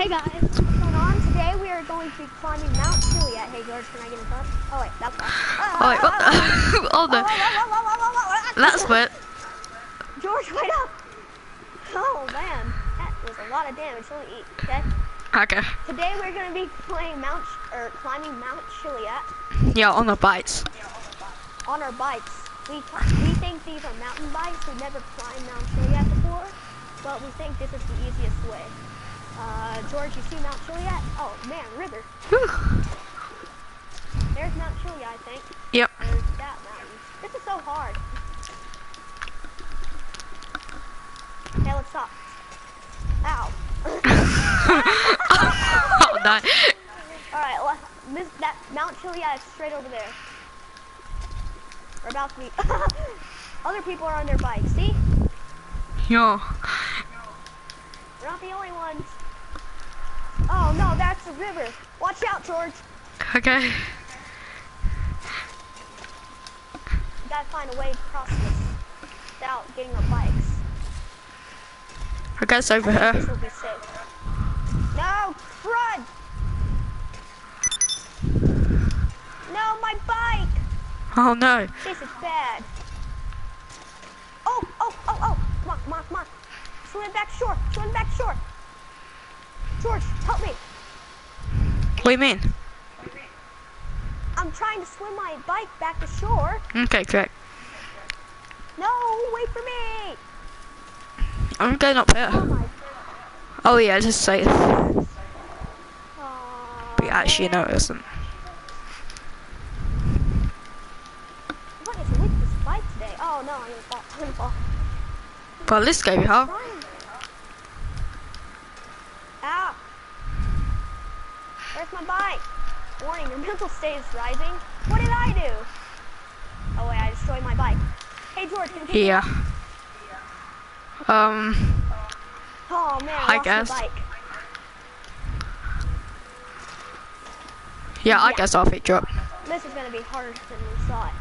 Hey guys, what's going on? Today we are going to be climbing Mount Chiliad. Hey George, can I get in front? Oh wait, that's fine. Oh wait, what the? oh no, that's what. George, wait up! Oh man, that was a lot of damage. Let me eat, okay? Okay. Today we're going to be playing Mount, or climbing Mount Chiliad Yeah, on the bikes. on our bikes. We, we think these are mountain bikes. We've never climbed Mount Chiliad before, but we think this is the easiest way. Uh, George, you see Mount Chiliad? Oh man, river. There's Mount Chiliad, I think. Yep. There's that mountain. This is so hard. Okay, let's stop. Ow. oh no. Alright, well, this, that Mount Chiliad is straight over there. We're about to be... Other people are on their bikes, see? Yeah. We're not the only ones. Oh no, that's the river. Watch out, George. Okay. We gotta find a way to cross this without getting our bikes. I guess over I here. will be safe. No, run! No, my bike! Oh no. This is bad. Oh, oh, oh, oh! Come on, come on, come on! Swim back shore! Swim back shore! George, help me! What do you mean? I'm trying to swim my bike back to shore. Okay, correct. No, wait for me! I'm going up Oh here. my Oh yeah, this is safe. Aw, But actually, no, it isn't. What is with this bike today? Oh no, I'm gonna fall. I'm gonna fall. Well, this gave you hard. Trying. Ow! Where's my bike? Warning, your mental state is rising. What did I do? Oh wait, I destroyed my bike. Hey George, can you Yeah. Um. Oh man, I, I lost guess. my bike. Yeah, I Yeah. guess I'll you up. This is gonna be harder than we thought.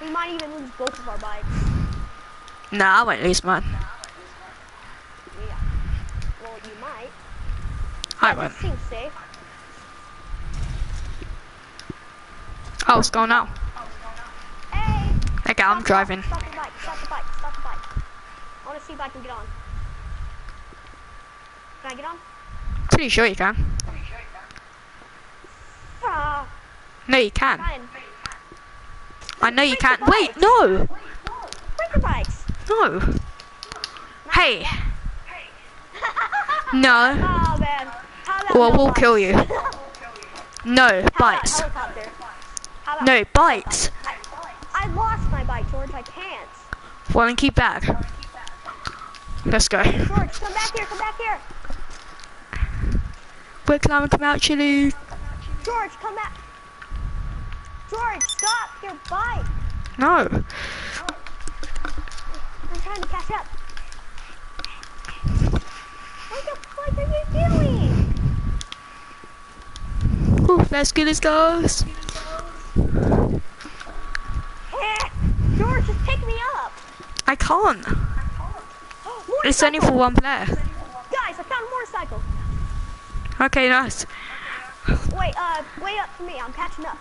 We might even lose both of our bikes. Nah, I won't lose mine. Yeah. Well, you might. I Yeah, won't. Seems safe. Oh, what's going on? Hey! Okay, I'm driving. Stop, the bike, stop the bike, stop the bike. I want to see if I can get on. Can I get on? Pretty sure you can. Ah, No, you can. fine. I know you Break can. Wait, no, Break the bikes. no. Hey, no. Oh man. Well, we'll kill you. No, How bites. Helicopter? How about No, bites. I, I lost my bike, George. I can't. Well, then keep back. Let's go. George, come back here. Come back here. Where can I come out, Chili? George, come back. George, stop your bike. No. I'm trying to catch up. What the fuck are you doing? Ooh, let's get this guys. Eh, George, just pick me up. I can't. It's only for one player. Guys, I found a motorcycle. Okay, nice. Wait, uh, wait up for me. I'm catching up.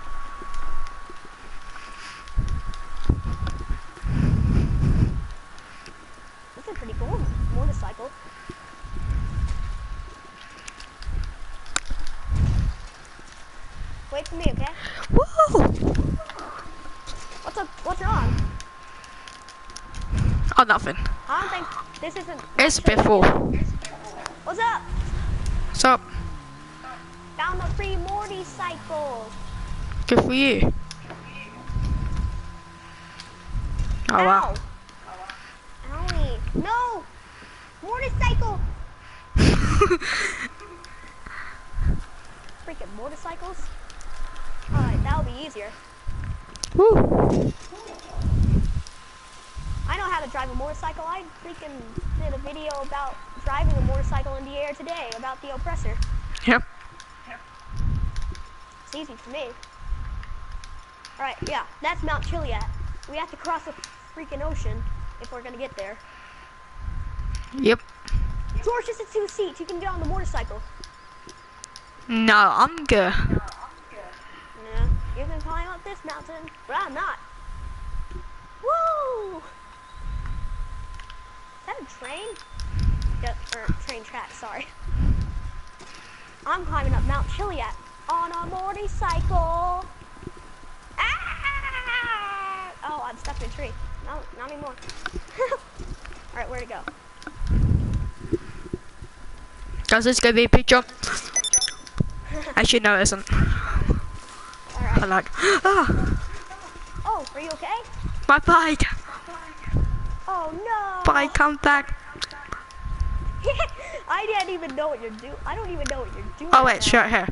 This is pretty cool. Motorcycle. Wait for me, okay? Woo! What's up? What's wrong? Oh, nothing. I don't think this isn't. It's before. What's up? What's up? Found a free Morty cycle. good for you. Oh, wow. Ow. Owie. No! Motorcycle! Freaking motorcycles. That'll be easier. Woo! I know how to drive a motorcycle. I freaking did a video about driving a motorcycle in the air today about the oppressor. Yep. It's easy for me. Alright, yeah, that's Mount Chiliad. We have to cross a freaking ocean if we're gonna get there. Yep. George, this is two seats. You can get on the motorcycle. No, I'm good. Yeah, you can climb up this mountain, but I'm not. Woo! Is that a train? Yep, or train track, sorry. I'm climbing up Mount Chiliad on a motorcycle. Ah! Oh, I'm stuck in a tree. No, not anymore. Alright, where to go? Guys, this gonna be a picture? Actually, no, it isn't. I like, ah, Oh, are you okay? my bike, Oh no! bike, come back. I didn't even know what you're doing. I don't even know what you're doing. Oh wait, right sure, here.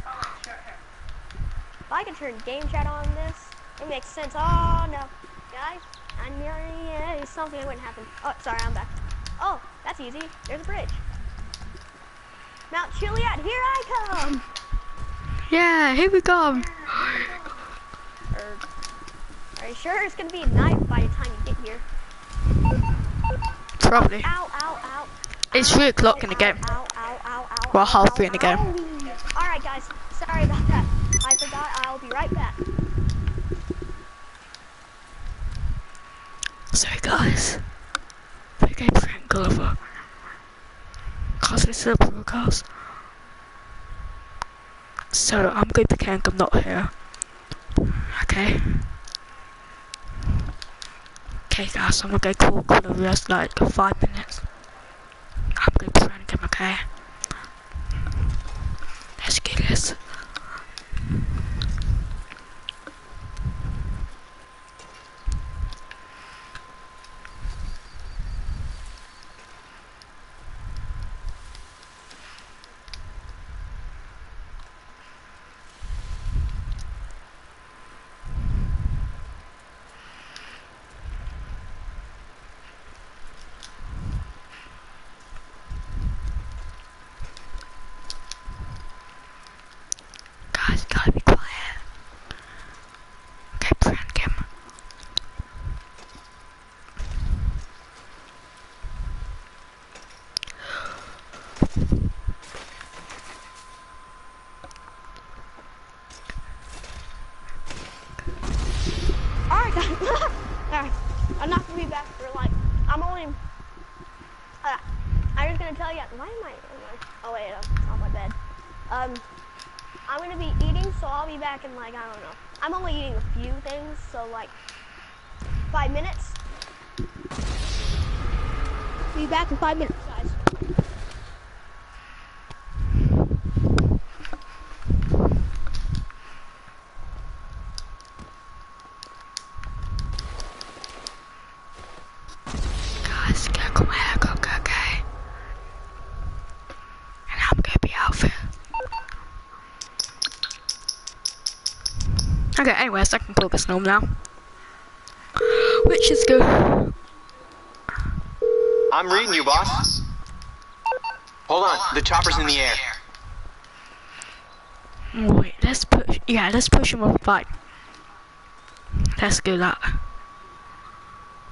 If I can turn game chat on this, it makes sense. Oh no, guys, I'm nearing uh, something that wouldn't happen. Oh, sorry, I'm back. Oh, that's easy. There's a bridge. Mount Chiliad, here I come. Yeah, here we go. Are you sure it's gonna be night by the time you get here? Probably. Ow, ow, ow. It's three o'clock in the game. Well, halfway in the game. ow. All right, guys. Sorry about that. I forgot. I'll be right back. Sorry guys, we go prank Oliver. Cause it's a broadcast. So I'm going to pretend I'm not here. Okay. Okay guys, I'm gonna go call for the rest like five minutes. I'm going to prank him, okay? Let's get this. Gotta be quiet. Okay, prank him. All right, guys. All right. I'm not gonna be back for like. I'm only. Uh, I'm just gonna tell you. Why am I? am I- Oh wait, uh, it's on my bed. Um, I'm gonna be eating, so Like I don't know. I'm only eating a few things, so like five minutes. Be back in five minutes, guys. Guys, get come here, go, go, okay? And I'm gonna be out there. Okay, anyways, I can pull this gnome now. Which is good. I'm reading you, boss. Hold on, the chopper's in the air. Wait, let's push. Yeah, let's push him off bike. Let's do that.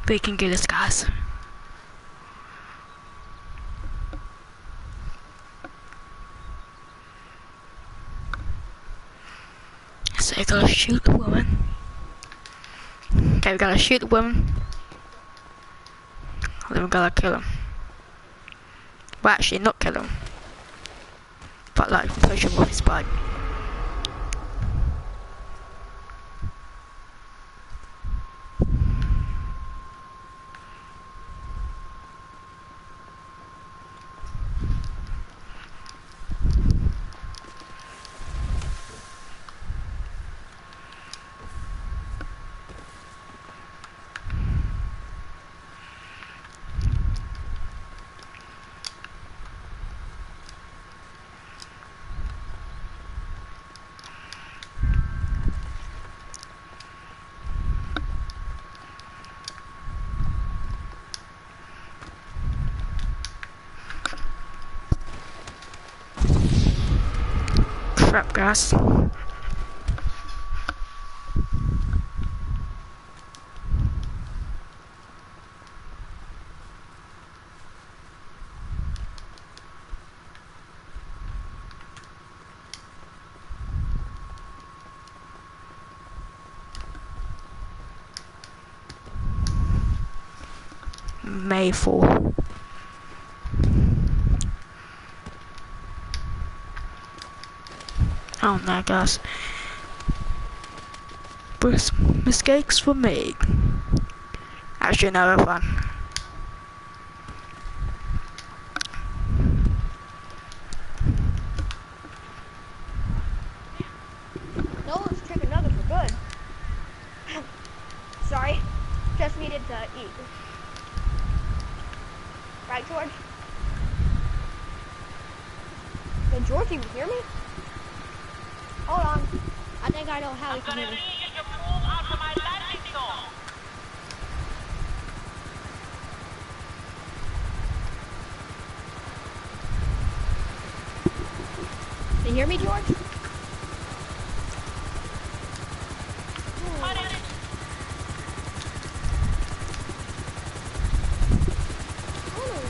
We can do this, guys. We gotta shoot the woman. Okay, we gotta shoot the woman. Then we gotta kill him. Well, actually, not kill him. But like, push him off his bike. crap grass. Mayfall. Oh my gosh. But mistakes were made. Actually, no, one. Those chicken nuggets were good. Sorry, just needed to eat. Right, George? Did George even hear me? Hold on. I think I know how he can hear me. Can you hear me, George? Oh!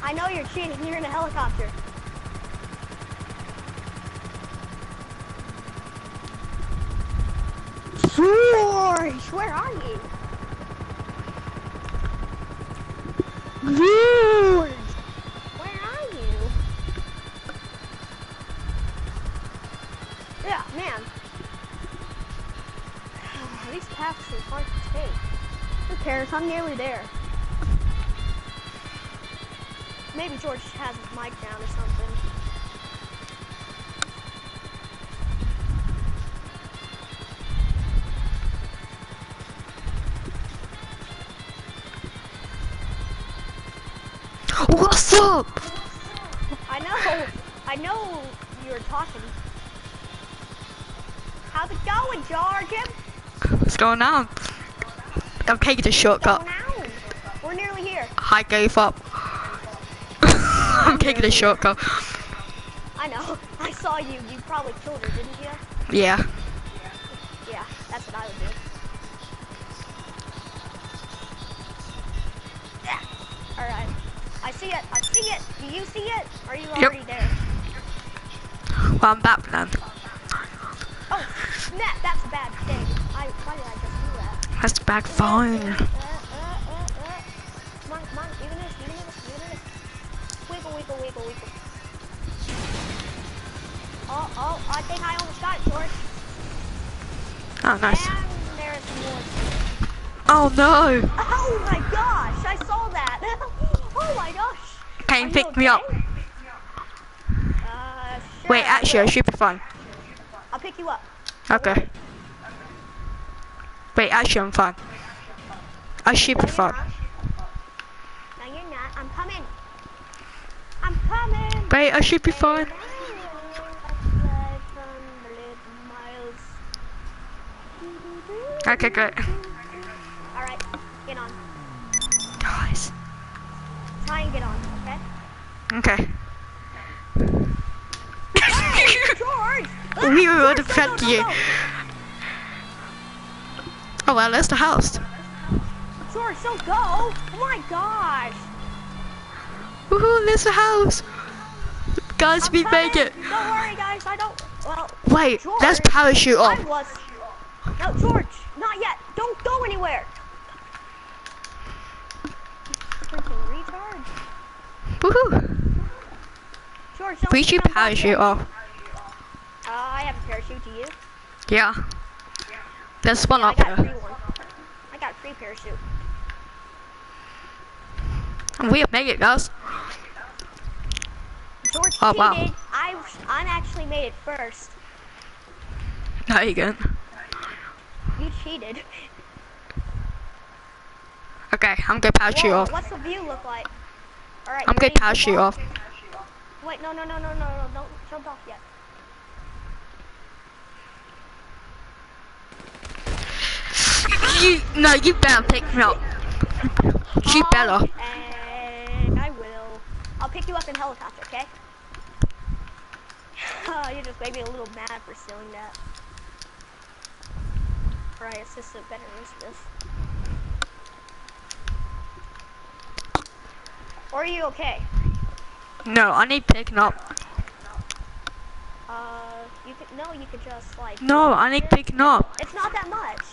I know you're cheating. You're in a helicopter. I'm nearly there. Maybe George has his mic down or something. What's up? I know. I know you were talking. How's it going, George? What's going on? I'm taking a shortcut. We're nearly here. I gave up. I'm taking a shortcut. I know. I saw you. You probably killed her, didn't you? Yeah. Yeah, that's what I would do. Yeah. All right. I see it. I see it. Do you see it? Are you already there? Well, I'm back then. Oh, snap! Wiggle, wiggle, wiggle. Oh, oh! I think I almost got it, George. Oh, nice. And there's more. Oh no! Oh my gosh! I saw that. oh my gosh. Can you pick okay? me up? Uh, sure, Wait, actually, I should be fine. I'll pick you up. Okay. Wait, actually, I'm fine. I should be fine. No, you're not. I'm coming. I'm coming. Wait, I should be fine. Okay, great. All right, get on. Guys. Try and get on, okay? Okay. George! We Ah, would George, have no, no, you. no. Oh well, that's the house. George, don't go! Oh my gosh! Woohoo, there's the house. Guys, we make it. Don't worry, guys. I don't. Well, Wait, George, let's parachute I off. was. No, George, not yet. Don't go anywhere. Freaking retard. Woohoo. George, don't. Should don't parachute off. Uh, I have a parachute. Do you? Yeah. There's one I got free one. I got free parachute. We have made it, guys. George Oh, cheated. wow. I I actually made it first. No, you can. You cheated. Okay, I'm gonna parachute Whoa, off. What's the view look like? All right. I'm gonna parachute jump off. Wait, no, no, no, no, no, no, don't jump off yet. You, no, you better pick me up. You Um, better. And I will. I'll pick you up in helicopter, okay? Oh, you just made me a little mad for stealing that. Right, assistant better use this. Or are you okay? No, I need picking up. Uh, you could no, you could just like. No, I need picking up. It's not that much.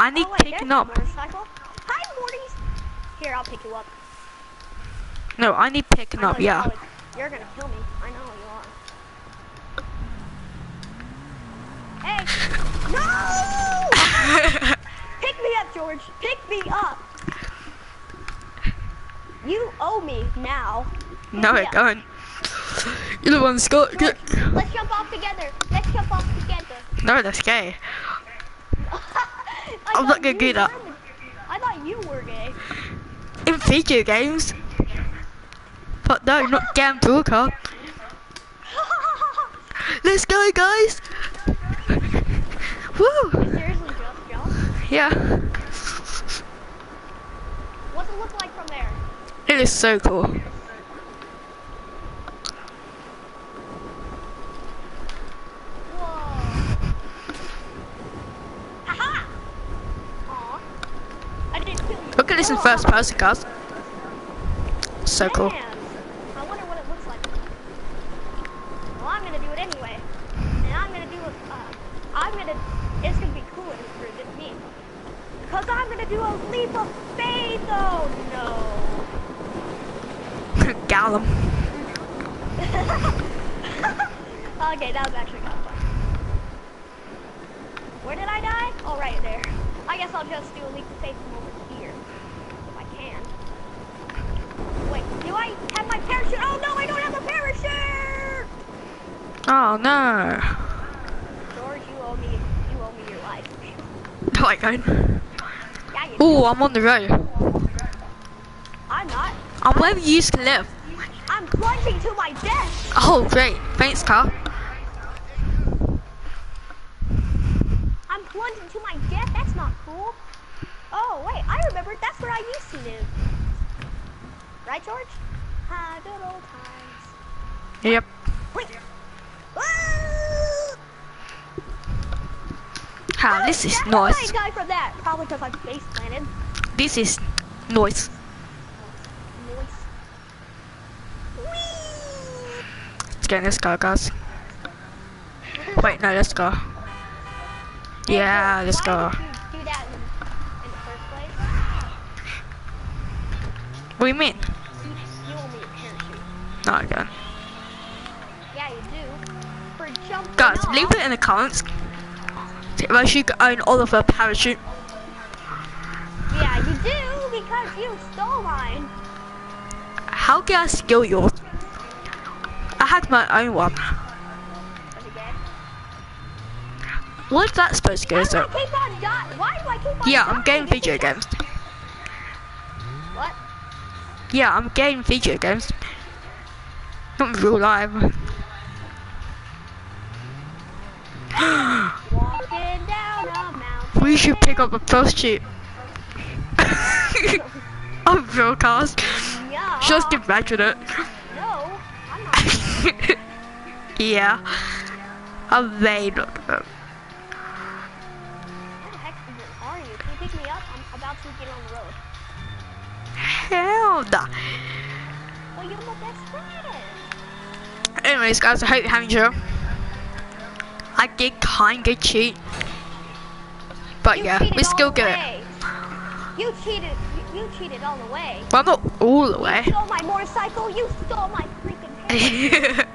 I need oh wait, picking up. Hi, Morty's. Here, I'll pick you up. No, I need picking I up, yeah. probably- You're gonna kill me. I know you are. Hey! No! Pick me up, George. Pick me up. You owe me now. Pick no, I don't. You're the one, Scott. George, let's jump off together. Let's jump off together. No, that's gay. I'm not gonna do that. I thought you were gay. In video games. But no, not game broker. Let's go, guys. Woo! Seriously, just jump. Yeah. What's it look like from there? It is so cool. Whoa. Haha! Aw. I didn't kill you. Look at this in first person, guys. So cool. Man, I wonder what it looks like. Well, I'm gonna do it anyway. And I'm gonna do it, uh, I'm gonna, it's gonna be cooler for than me. Because I'm gonna do a leap of faith! Oh no! Okay, that was actually kind of fun. Where did I die? Oh, right there. I guess I'll just do a leap of faith from over here. If I can. Wait, do I have my parachute? Oh no, I don't have a parachute! Oh no. George, you owe me, you owe me your life. No, I don't. Yeah, you do. Ooh, I'm on the road. I'm not. I'm where we used to live. I'm plunging to my death. Oh, great. Thanks, car. I'm plunging to my death. That's not cool. Oh, wait, I remember. That's where I used to live. Right, George? Ah, good old times. Yep. Ah! This is noise. why. I died from that. Probably face planted. This is. Noise. Let's get in this car, guys. Wait, no, let's go. Yeah, let's go. Why did you do that in, in the first place? What do you mean? You, you owe me a parachute. No, I. Yeah, you do. Guys, off. leave it in the comments. If I should own all of her parachute. Yeah, you do because you stole mine. How can I steal yours? I had my own one. Was it gay? What's that supposed to go Why do to? I keep on dying? Why do I keep on Yeah. I'm getting video games. What? Yeah, I'm getting video games. Not real life. Walking down a mountain. We should pick up a prostitute. on broadcast. Yeah. Just imagine it. No, I'm not. yeah. I may not. know. Where the heck are you? Can you pick me up? I'm about to get on the road. Hell no. Well, you're my best friend. Anyways, guys, I hope you're having enjoyed. I did kinda cheat. But You yeah, we still get it. You cheated. You, you cheated all the way. Well, not all the way. You stole my motorcycle. You stole my freaking.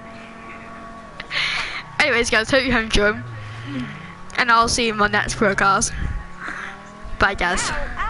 Anyways, guys, hope you have enjoyed. And I'll see you in my next broadcast. Bye, guys. Ow, ow,